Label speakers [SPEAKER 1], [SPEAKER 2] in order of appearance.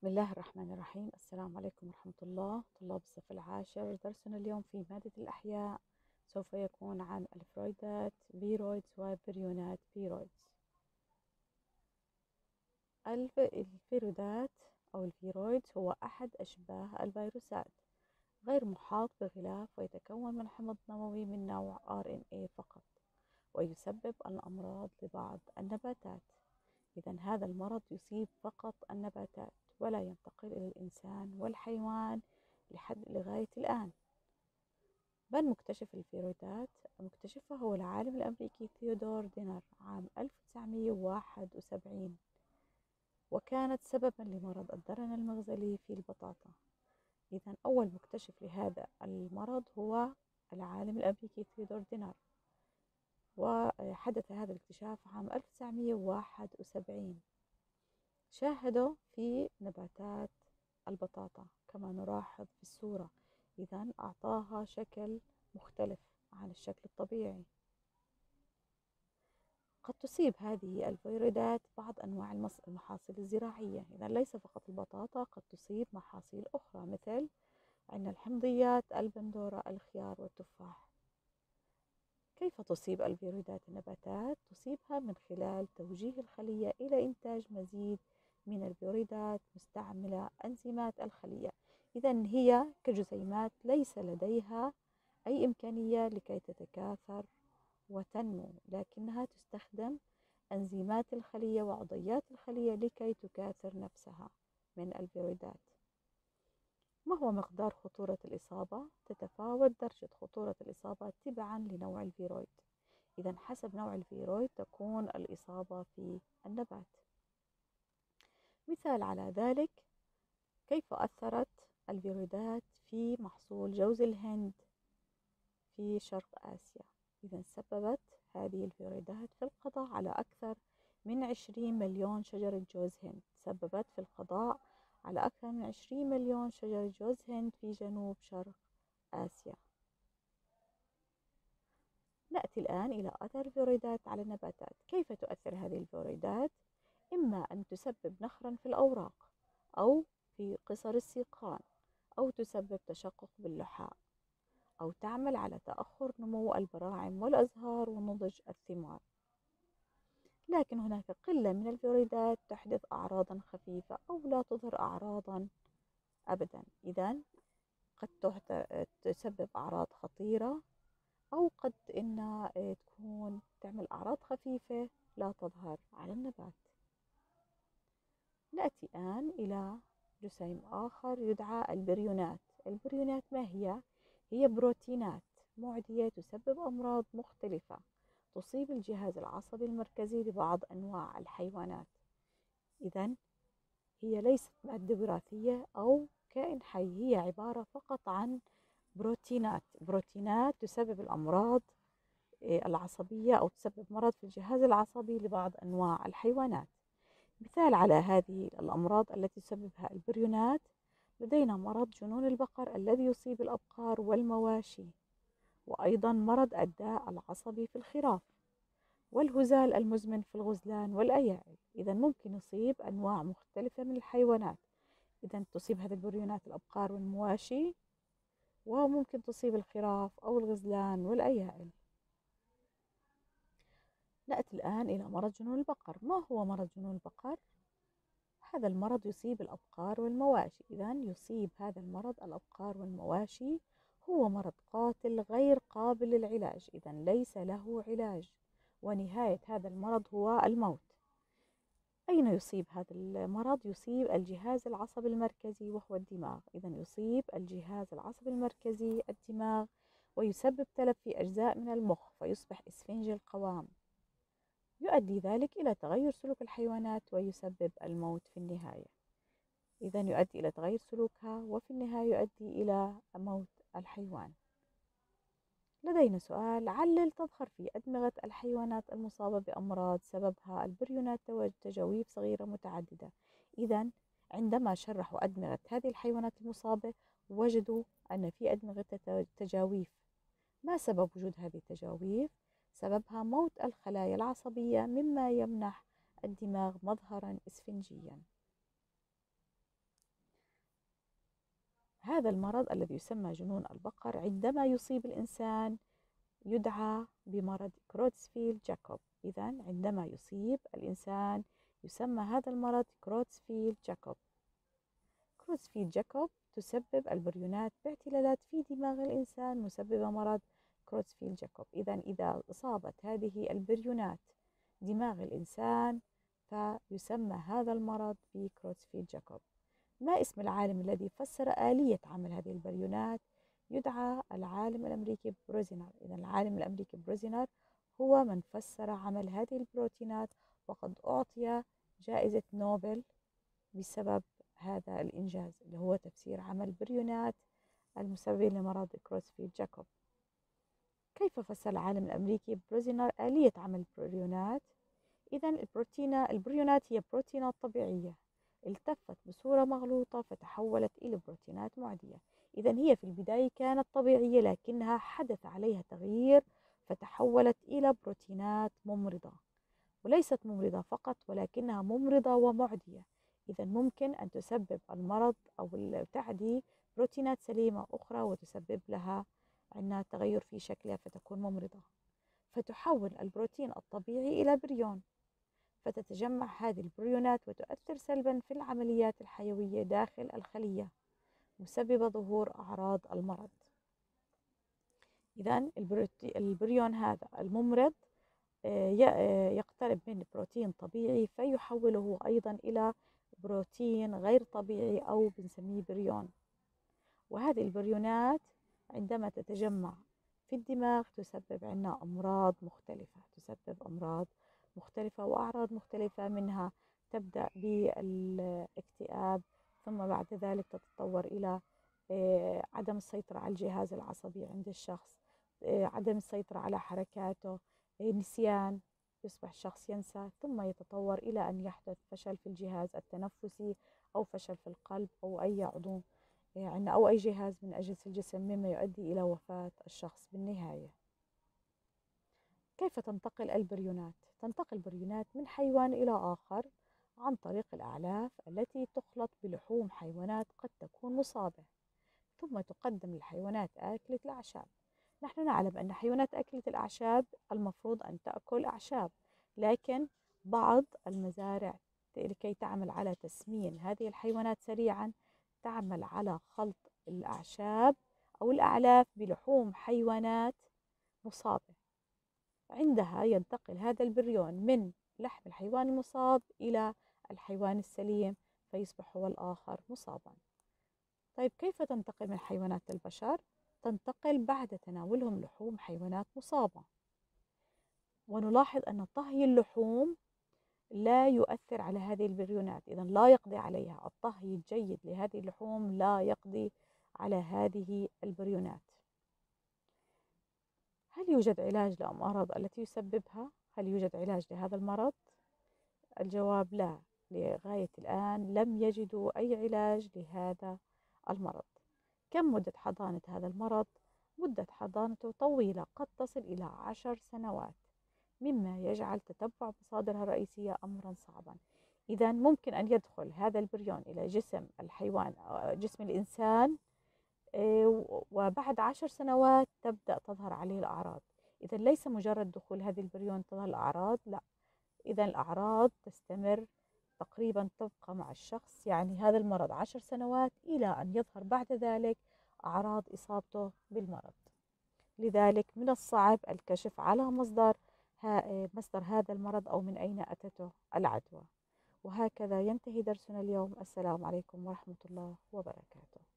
[SPEAKER 1] بسم الله الرحمن الرحيم. السلام عليكم ورحمة الله. طلاب الصف العاشر درسنا اليوم في مادة الأحياء. سوف يكون عن الفيرويدات viroids وبريونات viroids. الفيرويدات أو ال viroids هو أحد أشباه الفيروسات. غير محاط بغلاف ويتكون من حمض نووي من نوع RNA فقط ويسبب الأمراض لبعض النباتات. إذا هذا المرض يصيب فقط النباتات. ولا ينتقل إلى الإنسان والحيوان لحد لغاية الآن من مكتشف الفيرويدات؟ مكتشفه هو العالم الأمريكي ثيودور دينر عام 1971 وكانت سببا لمرض الدرن المغزلي في البطاطا إذا أول مكتشف لهذا المرض هو العالم الأمريكي ثيودور دينر وحدث هذا الاكتشاف عام 1971 شاهدوا في نباتات البطاطا كما نلاحظ في الصورة. إذا أعطاها شكل مختلف عن الشكل الطبيعي. قد تصيب هذه الفيرويدات بعض أنواع المحاصيل الزراعية. إذا ليس فقط البطاطا قد تصيب محاصيل أخرى مثل عندنا الحمضيات البندورة الخيار والتفاح. كيف تصيب الفيرويدات النباتات؟ تصيبها من خلال توجيه الخلية إلى إنتاج مزيد من الفيرويدات مستعملة أنزيمات الخلية. إذا هي كجسيمات ليس لديها أي إمكانية لكي تتكاثر وتنمو لكنها تستخدم أنزيمات الخلية وعضيات الخلية لكي تكاثر نفسها من الفيرويدات ما هو مقدار خطورة الإصابة؟ تتفاوت درجة خطورة الإصابة تبعا لنوع الفيرويد. إذا حسب نوع الفيرويد تكون الإصابة في النبات. مثال على ذلك كيف أثرت الفيرويدات في محصول جوز الهند في شرق آسيا؟ إذا سببت هذه الفيرويدات في القضاء على أكثر من 20 مليون شجرة جوز هند. سببت في القضاء على أكثر من 20 مليون شجرة جوز هند في جنوب شرق آسيا. نأتي الآن إلى أثر الفيرويدات على النباتات. كيف تؤثر هذه الفيرويدات؟ إما أن تسبب نخرا في الأوراق أو في قصر السيقان أو تسبب تشقق باللحاء أو تعمل على تأخر نمو البراعم والأزهار ونضج الثمار. لكن هناك قلة من الفيرويدات تحدث أعراضا خفيفة أو لا تظهر أعراضا أبدا. إذا قد تسبب أعراض خطيرة أو قد إنها تكون تعمل أعراض خفيفة لا تظهر على النبات. نأتي الآن إلى جسيم آخر يدعى البريونات. البريونات ما هي؟ هي بروتينات معدية تسبب أمراض مختلفة تصيب الجهاز العصبي المركزي لبعض أنواع الحيوانات. إذا هي ليست مادة وراثية أو كائن حي هي عبارة فقط عن بروتينات. بروتينات تسبب الأمراض آه، العصبية أو تسبب مرض في الجهاز العصبي لبعض أنواع الحيوانات. مثال على هذه الأمراض التي تسببها البريونات لدينا مرض جنون البقر الذي يصيب الأبقار والمواشي وأيضا مرض الداء العصبي في الخراف والهزال المزمن في الغزلان والأيائل إذا ممكن يصيب أنواع مختلفة من الحيوانات. إذا تصيب هذه البريونات الأبقار والمواشي وممكن تصيب الخراف أو الغزلان والأيائل نأتي الآن إلى مرض جنون البقر. ما هو مرض جنون البقر؟ هذا المرض يصيب الأبقار والمواشي. إذا يصيب هذا المرض الأبقار والمواشي هو مرض قاتل غير قابل للعلاج. إذا ليس له علاج ونهاية هذا المرض هو الموت. أين يصيب هذا المرض؟ يصيب الجهاز العصبي المركزي وهو الدماغ. إذا يصيب الجهاز العصبي المركزي الدماغ ويسبب تلف في أجزاء من المخ فيصبح إسفنجي القوام. يؤدي ذلك إلى تغير سلوك الحيوانات ويسبب الموت في النهاية. إذا يؤدي إلى تغير سلوكها وفي النهاية يؤدي إلى موت الحيوان. لدينا سؤال علل تظهر في أدمغة الحيوانات المصابة بأمراض سببها البريونات تجاويف صغيرة متعددة؟ إذا عندما شرحوا أدمغة هذه الحيوانات المصابة وجدوا أن في أدمغة تجاويف. ما سبب وجود هذه التجاويف؟ سببها موت الخلايا العصبية مما يمنح الدماغ مظهرا إسفنجيا. هذا المرض الذي يسمى جنون البقر عندما يصيب الإنسان يدعى بمرض كروتسفيلد جاكوب. إذا عندما يصيب الإنسان يسمى هذا المرض كروتسفيلد جاكوب. كروتسفيلد جاكوب تسبب البريونات باعتلالات في دماغ الإنسان مسببة مرض كروتسفيلد جاكوب. إذا إذا أصابت هذه البريونات دماغ الإنسان فيسمى هذا المرض بكروتسفيلد جاكوب. ما اسم العالم الذي فسر آلية عمل هذه البريونات؟ يدعى العالم الأمريكي بروزينر. إذا العالم الأمريكي بروزينر هو من فسر عمل هذه البروتينات وقد أعطي جائزة نوبل بسبب هذا الإنجاز اللي هو تفسير عمل بريونات المسبب لمرض كروسفيلد جاكوب. كيف فسر العالم الأمريكي بروزينر آلية عمل البريونات؟ إذا البروتين البريونات هي بروتينات طبيعية. التفت بصورة مغلوطة فتحولت إلى بروتينات معدية. إذا هي في البداية كانت طبيعية لكنها حدث عليها تغيير فتحولت إلى بروتينات ممرضة. وليست ممرضة فقط ولكنها ممرضة ومعدية. إذا ممكن أن تسبب المرض أو تعدي بروتينات سليمة أخرى وتسبب لها عندنا تغير في شكلها فتكون ممرضة. فتحول البروتين الطبيعي إلى بريون. فتتجمع هذه البريونات وتؤثر سلبا في العمليات الحيوية داخل الخلية مسببة ظهور أعراض المرض. إذا البريون هذا الممرض آه، آه، يقترب من بروتين طبيعي فيحوله أيضا إلى بروتين غير طبيعي أو بنسميه بريون. وهذه البريونات عندما تتجمع في الدماغ تسبب عنا أمراض مختلفة تسبب أمراض مختلفة وأعراض مختلفة منها تبدأ بالاكتئاب ثم بعد ذلك تتطور إلى آه، عدم السيطرة على الجهاز العصبي عند الشخص آه، عدم السيطرة على حركاته آه، نسيان يصبح الشخص ينسى ثم يتطور إلى أن يحدث فشل في الجهاز التنفسي أو فشل في القلب أو أي عضو. يعني أو أي جهاز من أجهزة الجسم مما يؤدي إلى وفاة الشخص بالنهاية كيف تنتقل البريونات؟ تنتقل البريونات من حيوان إلى آخر عن طريق الأعلاف التي تخلط بلحوم حيوانات قد تكون مصابة ثم تقدم للحيوانات آكلة الأعشاب نحن نعلم أن حيوانات أكلة الأعشاب المفروض أن تأكل أعشاب لكن بعض المزارع لكي تعمل على تسمين هذه الحيوانات سريعا تعمل على خلط الأعشاب أو الأعلاف بلحوم حيوانات مصابة. عندها ينتقل هذا البريون من لحم الحيوان المصاب إلى الحيوان السليم فيصبح هو الآخر مصابا. طيب كيف تنتقل من حيوانات البشر؟ تنتقل بعد تناولهم لحوم حيوانات مصابة. ونلاحظ أن طهي اللحوم لا يؤثر على هذه البريونات إذا لا يقضي عليها الطهي الجيد لهذه اللحوم لا يقضي على هذه البريونات هل يوجد علاج للأمراض التي يسببها؟ هل يوجد علاج لهذا المرض؟ الجواب لا لغاية الآن لم يجدوا أي علاج لهذا المرض كم مدة حضانة هذا المرض؟ مدة حضانته طويلة قد تصل إلى عشر سنوات مما يجعل تتبع مصادرها الرئيسية أمرا صعبا. إذا ممكن أن يدخل هذا البريون إلى جسم الحيوان أو جسم الإنسان آه، وبعد عشر سنوات تبدأ تظهر عليه الأعراض. إذا ليس مجرد دخول هذه البريون تظهر الأعراض لا. إذا الأعراض تستمر تقريبا تبقى مع الشخص يعني هذا المرض عشر سنوات إلى أن يظهر بعد ذلك أعراض إصابته بالمرض. لذلك من الصعب الكشف على مصدر مصدر هذا المرض أو من أين أتته العدوى. وهكذا ينتهي درسنا اليوم. السلام عليكم ورحمة الله وبركاته.